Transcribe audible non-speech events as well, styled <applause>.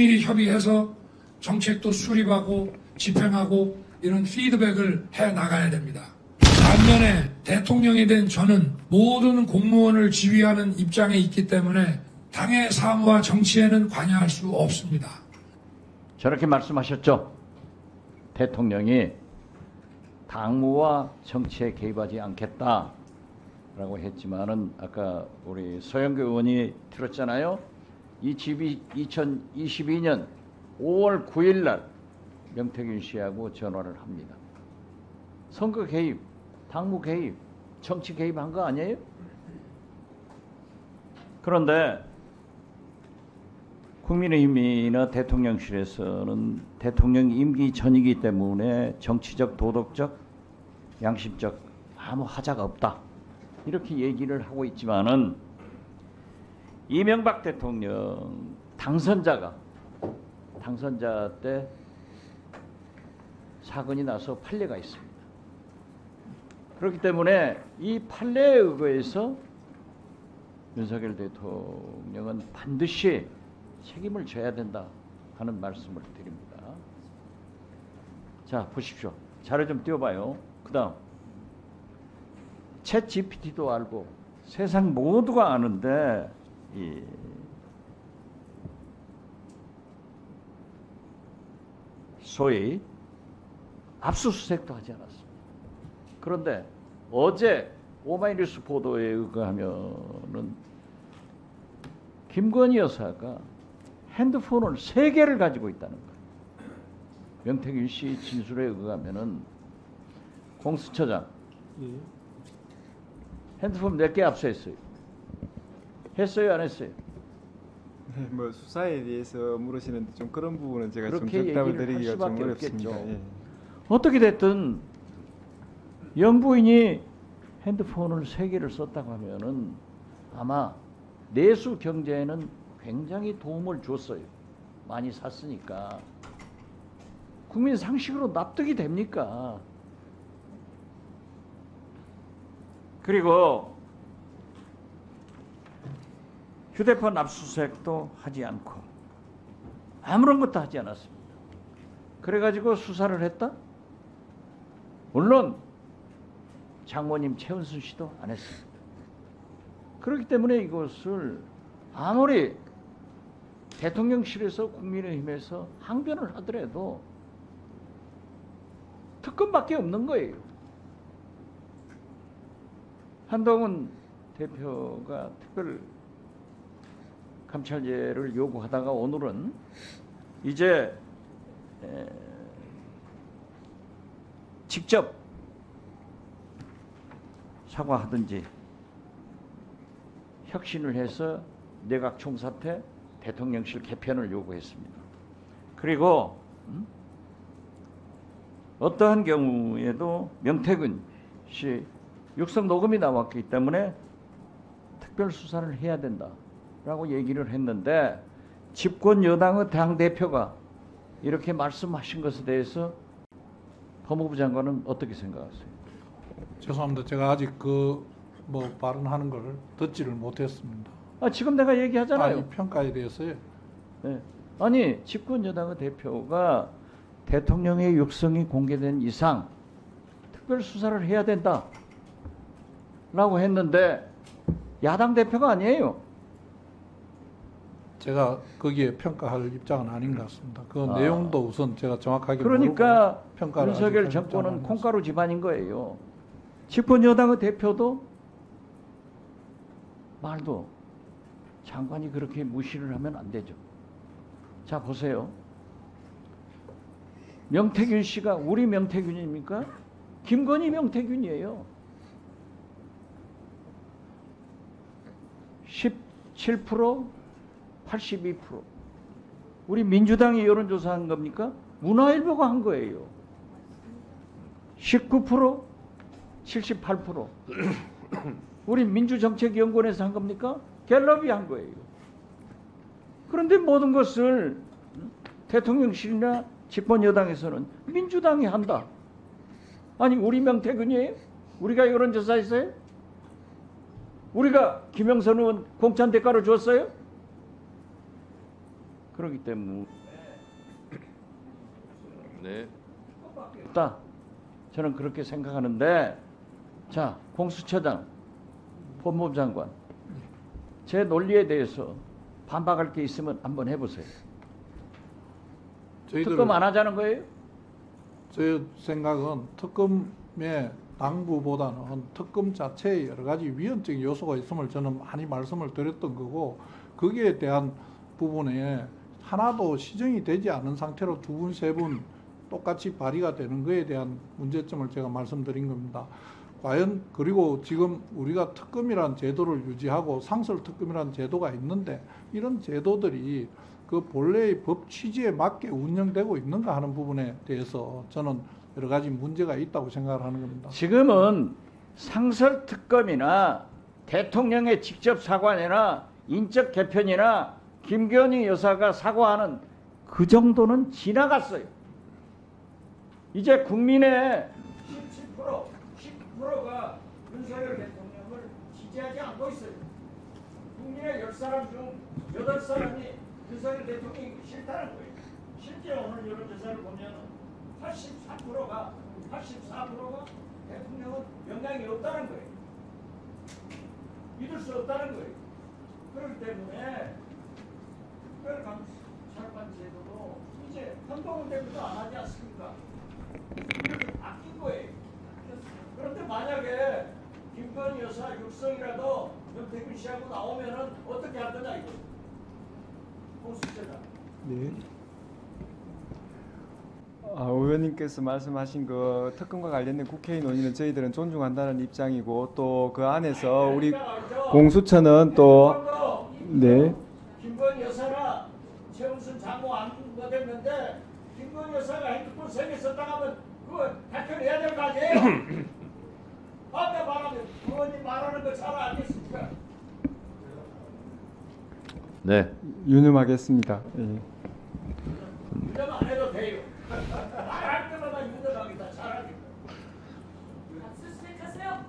긴밀히 협의해서 정책도 수립하고 집행하고 이런 피드백을 해 나가야 됩니다. 반면에 대통령이 된 저는 모든 공무원을 지휘하는 입장에 있기 때문에 당의 사무와 정치에는 관여할 수 없습니다. 저렇게 말씀하셨죠. 대통령이 당무와 정치에 개입하지 않겠다라고 했지만은 아까 우리 서영교 의원이 들었잖아요. 이 집이 2022년 5월 9일 날 명태균 씨하고 전화를 합니다. 선거 개입, 당무 개입, 정치 개입한 거 아니에요? 그런데 국민의힘이나 대통령실에서는 대통령 임기 전이기 때문에 정치적, 도덕적, 양심적 아무 하자가 없다. 이렇게 얘기를 하고 있지만은 이명박 대통령 당선자가 당선자 때 사건이 나서 판례가 있습니다. 그렇기 때문에 이 판례에 의거해서 윤석열 대통령은 반드시 책임을 져야 된다 하는 말씀을 드립니다. 자 보십시오. 자료 좀 띄워봐요. 그 다음 챗 GPT도 알고 세상 모두가 아는데 이 소위 압수수색도 하지 않았습니다. 그런데 어제 오마이뉴스 보도에 의하면은 김건희 여사가 핸드폰을 세 개를 가지고 있다는 거예요. 명태균 씨 진술에 의하면은 공수처장 핸드폰 몇 개 압수했어요. 했어요, 안 했어요? 네, 뭐 수사에 대해서 물으시는데 좀 그런 부분은 제가 좀할 드리기가 좀 어렵습니다. 예. 어떻게 됐든 영부인이 핸드폰을 세 개를 썼다고 하면은 아마 내수 경제에는 굉장히 도움을 줬어요. 많이 샀으니까. 국민 상식으로 납득이 됩니까? 그리고 휴대폰 압수수색도 하지 않고 아무런 것도 하지 않았습니다. 그래가지고 수사를 했다? 물론 장모님 최은순 씨도 안 했습니다. 그렇기 때문에 이것을 아무리 대통령실에서 국민의힘에서 항변을 하더라도 특검밖에 없는 거예요. 한동훈 대표가 특별 감찰제를 요구하다가 오늘은 이제 에, 직접 사과하든지 혁신을 해서 내각 총사퇴 대통령실 개편을 요구했습니다. 그리고 음? 어떠한 경우에도 명태균 씨 육성 녹음이 나왔기 때문에 특별 수사를 해야 된다 라고 얘기를 했는데 집권 여당의 당 대표가 이렇게 말씀하신 것에 대해서 법무부 장관은 어떻게 생각하세요? 죄송합니다. 제가 아직 그 뭐 발언하는 걸 듣지를 못했습니다. 아, 지금 내가 얘기하잖아요. 아니 평가에 대해서요. 네. 아니 집권 여당의 대표가 대통령의 육성이 공개된 이상 특별 수사를 해야 된다 라고 했는데 야당 대표가 아니에요. 제가 거기에 평가할 입장은 아닌 것 같습니다. 그 아. 내용도 우선 제가 정확하게 그러니까 평가를 윤석열 정권은. 콩가루 집안인 거예요. 집권 여당의 대표도 말도 장관이 그렇게 무시를 하면 안 되죠. 자 보세요. 명태균 씨가 우리 명태균입니까? 김건희 명태균이에요. 17% 82% 우리 민주당이 여론조사한 겁니까? 문화일보가 한 거예요. 19% 78% <clears throat> 우리 민주정책연구원에서 한 겁니까? 갤럽이 한 거예요. 그런데 모든 것을 대통령실이나 집권 여당에서는 민주당이 한다. 아니 우리 명태균이에요? 우리가 여론조사했어요? 우리가 김영선 의원 공천 대가로 줬어요? 그렇기 때문에 네. 없다. 저는 그렇게 생각하는데 자 공수처장, 법무부 장관 제 논리에 대해서 반박할 게 있으면 한번 해보세요. 저희들 특검 안 하자는 거예요? 제 생각은 특검의 당부보다는 특검 자체에 여러 가지 위헌적인 요소가 있음을 저는 많이 말씀을 드렸던 거고 거기에 대한 부분에 하나도 시정이 되지 않은 상태로 두 분, 세 분 똑같이 발의가 되는 거에 대한 문제점을 제가 말씀드린 겁니다. 과연 그리고 지금 우리가 특검이라는 제도를 유지하고 상설 특검이라는 제도가 있는데 이런 제도들이 그 본래의 법 취지에 맞게 운영되고 있는가 하는 부분에 대해서 저는 여러 가지 문제가 있다고 생각을 하는 겁니다. 지금은 상설 특검이나 대통령의 직접 사과나 인적 개편이나 김건희 여사가 사과하는 그 정도는 지나갔어요. 이제 국민의 17% 10%가 윤석열 대통령을 지지하지 않고 있어요. 국민의 10사람 중 8사람이 윤석열 대통령이 싫다는 거예요. 실제 오늘 여론조사를 보면 83%가 84%가 대통령은 영향이 없다는 거예요. 믿을 수 없다는 거예요. 그렇기 때문에 특별감찰관 제도도 이제 한동훈 때부터 안 하지 않습니까? 바뀐 거예요. 그런데 만약에 김건희 여사 육성이라도 명태균 씨하고 나오면은 어떻게 할 거냐 이거. 공수처장. 네. 아, 의원님께서 말씀하신 그 특검과 관련된 국회의 논의는 저희들은 존중한다는 입장이고 또 그 안에서 우리 공수처는 또 네. 못했는데 김건희 여사가 핸드폰 세개 썼다가 하면 그거 해결해야 될 거 아니에요? <clears throat> 반대 말하면 의원이 말하는 거 잘 알겠습니까? 네. 유념하겠습니다. 예. 유념 안 해도 돼요. <laughs> 말할 때마다 유념합니다. 잘하겠다. 박수 시작하세요.